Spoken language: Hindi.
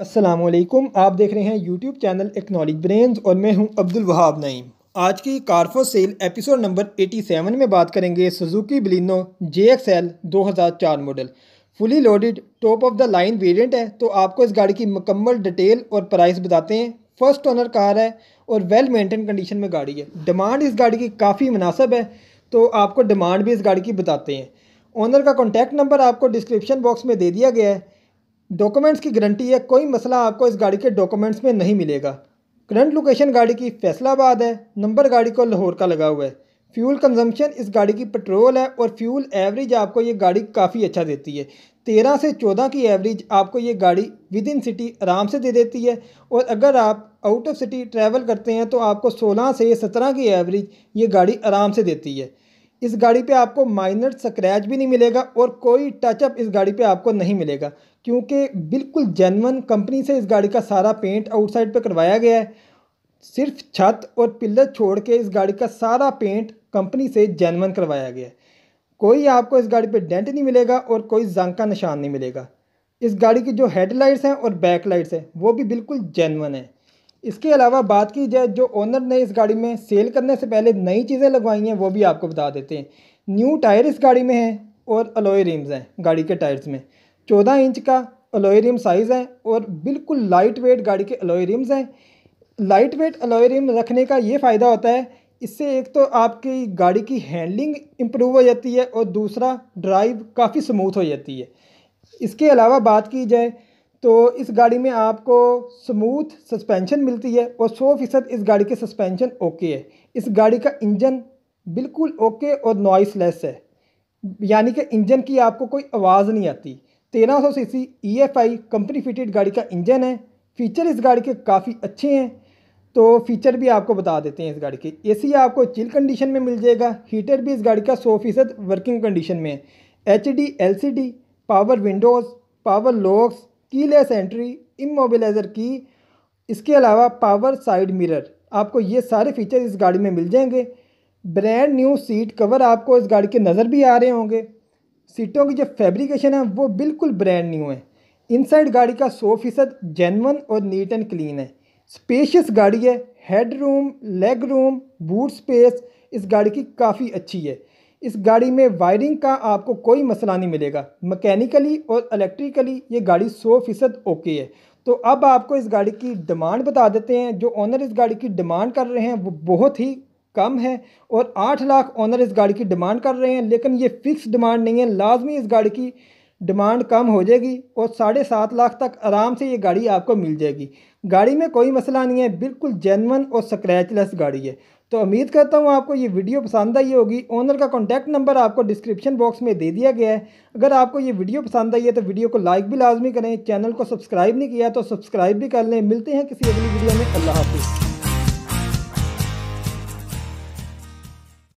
असलकुम आप देख रहे हैं यूट्यूब चैनल एक्नॉलेज ब्रेन्स और मैं हूँ अब्दुल वहाब नईम। आज की कारफो सेल एपिसोड नंबर 87 में बात करेंगे Suzuki Baleno J X L दो हज़ार चार model fully loaded top of the line variant है तो आपको इस गाड़ी की मुकम्मल डिटेल और प्राइस बताते हैं। फ़र्स्ट ओनर कार है और वेल मेंटेन कंडीशन में गाड़ी है। डिमांड इस गाड़ी की काफ़ी मुनासब है तो आपको डिमांड भी इस गाड़ी की बताते हैं। ओनर का कॉन्टैक्ट नंबर आपको डिस्क्रिप्शन बॉक्स में दे दिया गया है। डॉक्यूमेंट्स की गारंटी है, कोई मसला आपको इस गाड़ी के डॉक्यूमेंट्स में नहीं मिलेगा। करंट लोकेशन गाड़ी की फैसलाबाद है, नंबर गाड़ी को लाहौर का लगा हुआ है। फ्यूल कंजम्पशन इस गाड़ी की पेट्रोल है और फ्यूल एवरेज आपको ये गाड़ी काफ़ी अच्छा देती है। तेरह से चौदह की एवरेज आपको ये गाड़ी विद इन सिटी आराम से दे देती है और अगर आप आउट ऑफ़ सिटी ट्रैवल करते हैं तो आपको सोलह से सत्रह की एवरेज ये गाड़ी आराम से देती है। इस गाड़ी पे आपको माइनर स्क्रैच भी नहीं मिलेगा और कोई टचअप इस गाड़ी पे आपको नहीं मिलेगा, क्योंकि बिल्कुल जेनवन कंपनी से इस गाड़ी का सारा पेंट आउटसाइड पे करवाया गया है। सिर्फ़ छत और पिलर छोड़ के इस गाड़ी का सारा पेंट कंपनी से जेनवन करवाया गया है। कोई आपको इस गाड़ी पे डेंट नहीं मिलेगा और कोई जंग का निशान नहीं मिलेगा। इस गाड़ी की जो हेडलाइट्स हैं और बैक लाइट्स हैं, वो भी बिल्कुल जेनवन है। इसके अलावा बात की जाए जो ओनर ने इस गाड़ी में सेल करने से पहले नई चीज़ें लगवाई हैं, वो भी आपको बता देते हैं। न्यू टायर इस गाड़ी में है और अलोए रिम्स हैं गाड़ी के टायर्स में। चौदह इंच का अलोए रिम साइज़ है और बिल्कुल लाइट वेट गाड़ी के अलोए रिम्स हैं। लाइट वेट अलोए रिम रखने का ये फ़ायदा होता है, इससे एक तो आपकी गाड़ी की हैंडलिंग इम्प्रूव हो जाती है और दूसरा ड्राइव काफ़ी स्मूथ हो जाती है। इसके अलावा बात की जाए तो इस गाड़ी में आपको स्मूथ सस्पेंशन मिलती है और सौ फ़ीसद इस गाड़ी के सस्पेंशन ओके है। इस गाड़ी का इंजन बिल्कुल ओके और नॉइस लेस है। यानी कि इंजन की आपको कोई आवाज़ नहीं आती। तेरह सौ C C E F I company fitted गाड़ी का इंजन है। फ़ीचर इस गाड़ी के काफ़ी अच्छे हैं। तो फीचर भी आपको बता देते हैं इस गाड़ी के। एसी आपको चिल कंडीशन में मिल जाएगा। हीटर भी इस गाड़ी का सौ फ़ीसद वर्किंग कंडीशन में है। H D L C D power windows power locks keyless entry immobiliser की, इसके अलावा पावर साइड मिरर आपको ये सारे फीचर इस गाड़ी में मिल जाएँगे। ब्रांड न्यू सीट कवर आपको इस गाड़ी के नज़र भी आ रहे होंगे। सीटों की जो फैब्रिकेशन है, वो बिल्कुल ब्रांड न्यू है। इनसाइड गाड़ी का सौ फ़ीसद जेनवन और नीट एंड क्लीन है। स्पेशियस गाड़ी है head room leg room boot space इस गाड़ी की काफ़ी अच्छी है। इस गाड़ी में वायरिंग का आपको कोई मसला नहीं मिलेगा। मैकेनिकली और इलेक्ट्रिकली ये गाड़ी सौ फ़ीसद ओके है। तो अब आपको इस गाड़ी की डिमांड बता देते हैं। जो ऑनर इस गाड़ी की डिमांड कर रहे हैं, वो बहुत ही कम है और आठ लाख ऑनर इस गाड़ी की डिमांड कर रहे हैं, लेकिन ये फ़िक्स डिमांड नहीं है। लाजमी इस गाड़ी की डिमांड कम हो जाएगी और साढ़े सात लाख तक आराम से ये गाड़ी आपको मिल जाएगी। गाड़ी में कोई मसला नहीं है, बिल्कुल जेनवन और स्क्रैचलेस गाड़ी है। तो उम्मीद करता हूँ आपको ये वीडियो पसंद आई होगी। ओनर का कॉन्टैक्ट नंबर आपको डिस्क्रिप्शन बॉक्स में दे दिया गया है। अगर आपको ये वीडियो पसंद आई है तो वीडियो को लाइक भी लाजमी करें। चैनल को सब्सक्राइब नहीं किया तो सब्सक्राइब भी कर लें। मिलते हैं किसी अगली वीडियो में। अल्लाह हाफिज़।